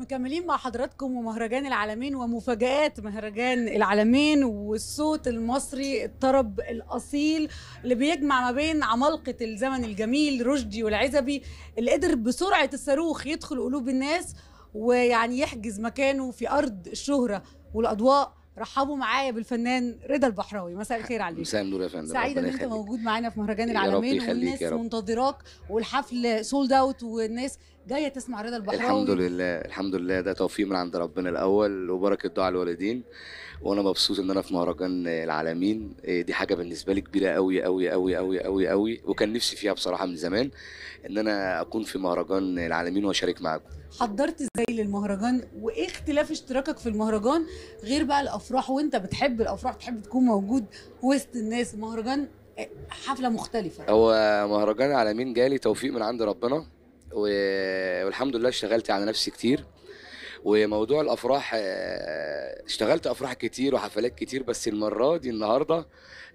مكملين مع حضراتكم ومهرجان العالمين ومفاجآت مهرجان العالمين والصوت المصري الطرب الأصيل اللي بيجمع ما بين عمالقة الزمن الجميل رشدي والعزبي اللي قدر بسرعة الصاروخ يدخل قلوب الناس ويعني يحجز مكانه في أرض الشهرة والأضواء رحبوا معايا بالفنان رضا البحراوي مساء الخير عليك مساء النور يا فندم سعيدة إن أنت. موجود معانا في مهرجان العالمين والناس. منتظراك والحفل sold out والناس جاية تسمع رضا البحراوي. الحمد لله الحمد لله. ده توفيق من عند ربنا الأول وبركة دعاء الوالدين. وأنا مبسوط إن أنا في مهرجان العلمين. إيه دي حاجة بالنسبة لي كبيرة قوي قوي قوي قوي قوي قوي وكان نفسي فيها بصراحة من زمان إن أنا أكون في مهرجان العلمين وأشارك معاكم. حضرت إزاي للمهرجان؟ وإيه اختلاف اشتراكك في المهرجان غير بقى الأفراح؟ وأنت بتحب الأفراح بتحب تكون موجود وسط الناس. المهرجان حفلة مختلفة. هو مهرجان العلمين جالي توفيق من عند ربنا. والحمد لله اشتغلت على نفسي كتير. وموضوع الأفراح آه، اشتغلت أفراح كتير وحفلات كتير بس المرة دي النهارده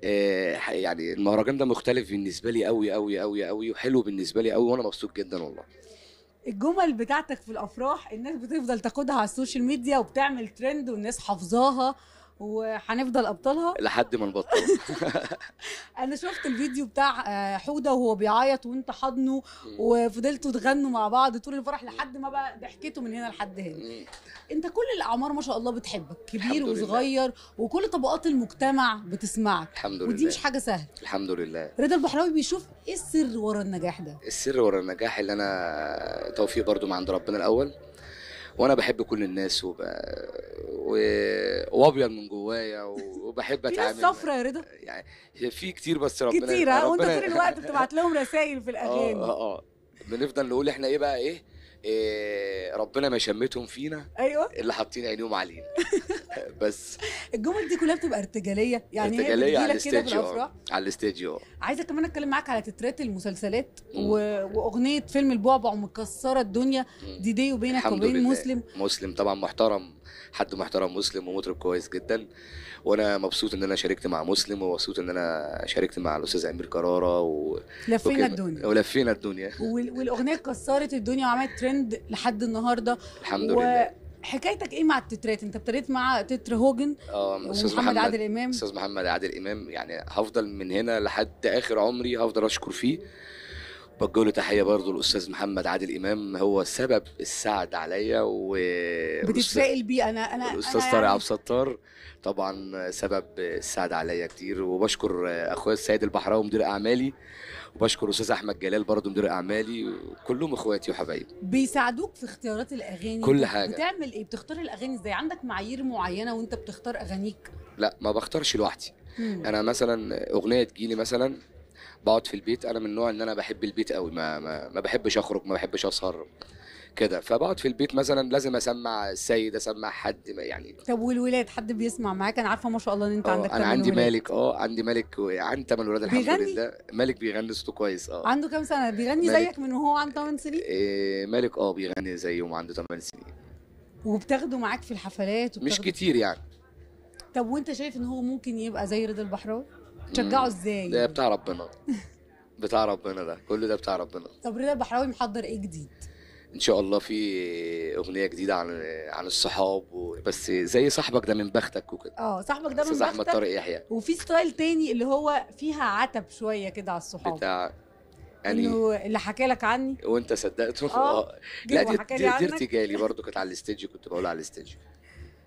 آه، يعني المهرجان ده مختلف بالنسبة لي قوي قوي قوي قوي وحلو بالنسبة لي قوي وأنا مبسوط جدا والله. الجمل بتاعتك في الأفراح الناس بتفضل تاخدها على ال social media وبتعمل ترند والناس حافظاها وهنفضل أبطالها. لحد ما نبطل. أنا شفت الفيديو بتاع آه، حوده وهو بيعيط وانت حضنه وفضلتوا تغنوا مع بعض طول الفرح لحد ما بقى ضحكتوا من هنا لحد هنا. أنت كل الأعمار ما شاء الله بتحبك كبير. وصغير وكل طبقات المجتمع بتسمعك. الحمد ودي لله. مش حاجة سهلة. الحمد لله. رضا البحراوي بيشوف إيه السر ورا النجاح ده؟ السر ورا النجاح اللي أنا توفيق برضو من عند ربنا الأول. وأنا بحب كل الناس وب... و... وأبيض من جوايا وبحب في أتعامل بفطرة يا رضا؟ يعني في كتير بس ربنا كتير ها؟ وأنت طول الوقت بتبعت لهم رسائل في الأغاني. آه آه بنفضل نقول إحنا إيه بقى إيه, إيه ربنا ما يشمتهم فينا. أيوه. اللي حاطين عينيهم علينا. بس. الجمل دي كلها بتبقى ارتجالية. يعني ارتجالية على بتجيلك كده في ال stage الأفراح. آه على ال stage آه. عايزة كمان أتكلم معاك على تترات المسلسلات. و... وأغنية فيلم البعبع مكسرة الدنيا. دي دي وبينك وبين. مسلم. مسلم طبعا محترم. حد محترم مسلم ومطرب كويس جدا. وأنا مبسوط إن أنا شاركت مع مسلم ومبسوط إن أنا شاركت مع الأستاذ أمير كرارة و... لفينا. الدنيا. ولفينا الدنيا. وال... والأغنية كسرت الدنيا وعملت ترند لحد النهارده. الحمد لله. حكايتك إيه مع التترات؟ أنت ابتديت مع تتر هوجن آه أستاذ محمد. عادل إمام. أستاذ محمد عادل إمام يعني هفضل من هنا لحد آخر عمري هفضل أشكر فيه. بوجه له تحية برضه الاستاذ محمد عادل إمام هو سبب السعد عليا و بتتفائل بيه. أنا أنا الاستاذ طارق يعني عبد الستار طبعا سبب السعد عليا كتير. وبشكر أخويا السيد البحراوي مدير أعمالي وبشكر أستاذ أحمد جلال برضه مدير أعمالي كلهم إخواتي وحبايبي. بيساعدوك في اختيارات الأغاني. كل حاجة. بتعمل إيه؟ بتختار الأغاني إزاي؟ عندك معايير معينة وأنت بتختار أغانيك؟ لا ما بختارش لوحدي. أنا مثلا أغنية تجيلي مثلا بقعد في البيت. أنا من النوع إن أنا بحب البيت قوي ما ما, ما بحبش أخرج ما بحبش أسهر كده. فبقعد في البيت مثلا لازم أسمع السيد أسمع حد يعني طب والولاد حد بيسمع معاك؟ أنا عارفة ما شاء الله إن أنت آه، عندك أنا عندي ولاد. مالك آه عندي مالك و- عندي تمن ولاد الحمد بيغني؟ لله. مالك بيغني صوته كويس آه. عنده كام سنة؟ بيغني مالك. زيك من وهو عنده 8 سنين؟ إيه مالك آه بيغني زيهم عنده 8 سنين. وبتاخده معاك في الحفلات؟ مش وبتاخده- كتير يعني. طب وأنت شايف إن هو ممكن يبقى زي رضا البحراوي؟ تشجعه. إزاي ده بتاع ربنا. بتاع ربنا ده. كل ده بتاع ربنا. طب رضا البحراوي محضر إيه جديد؟ إن شاء الله في أغنية جديدة عن عن الصحاب و... بس زي صاحبك ده من بختك وكده. آه صاحبك ده من أستاذ احمد بختك؟ طارق يحيى. وفي style تاني اللي هو فيها عتب شوية كده على الصحاب. بتاع يعني إنه اللي حكى لك عني؟ وأنت صدقته؟ آه. لا دي. ارتجالي برضو كانت على ال stage كنت بقول على ال stage.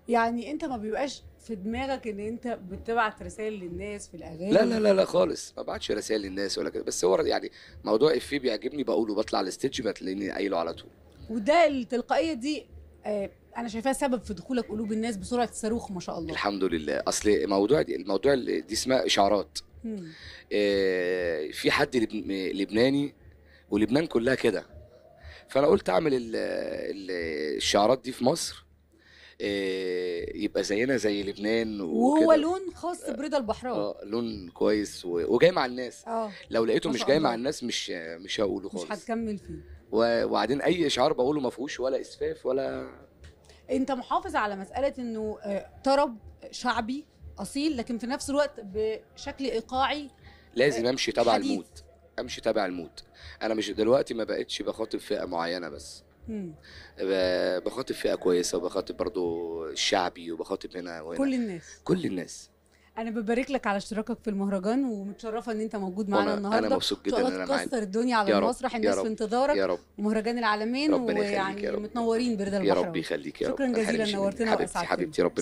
يعني انت ما بيبقاش في دماغك ان انت بتبعت رسائل للناس في الأغاني؟ لا لا لا لا خالص. ما بعتش رسائل للناس ولا كده. بس هو يعني موضوع إفيه بيعجبني بقوله بطلع على الستيج بتلاقيني قايله على طول. وده التلقائية دي آه أنا شايفاها سبب في دخولك قلوب الناس بسرعة الصاروخ ما شاء الله. الحمد لله. أصل موضوع دي الموضوع اللي دي اسمها إشعارات. آه، في حد لبن- لبناني ولبنان كلها كده. فأنا قلت أعمل ال- ال- الشعارات دي في مصر. يبقى زينا زي لبنان وهو. لون خاص برضا البحراوي آه لون كويس وجاي مع الناس. آه لو لقيته مش جاي. مع الناس مش مش هقوله مش خالص. هتكمل فيه. وبعدين أي اشعار بقوله ما فيهوش ولا إسفاف ولا أنت محافظ على مسألة إنه آه، طرب شعبي أصيل لكن في نفس الوقت بشكل إيقاعي لازم آه، أمشي تبع. ال mood أمشي تبع ال mood أنا مش دلوقتي ما بقتش بخاطب فئة معينة بس. بخاطب فئة كويسة وبخاطب برضو الشعبي وبخاطب هنا وهنا. كل الناس. كل الناس. أنا ببارك لك على اشتراكك في المهرجان ومتشرفة إن أنت موجود معانا النهارده. أنا مبسوط جدا إن أنا معاك. تكسر الدنيا على يا المسرح يا الناس في انتظارك. يا رب. ومهرجان العلمين يا ويعني. منورين برضا البحراوي رب يخليك يا رب. شكراً جزيلاً،. نورتنا حبيبتي. حبيبتي ربنا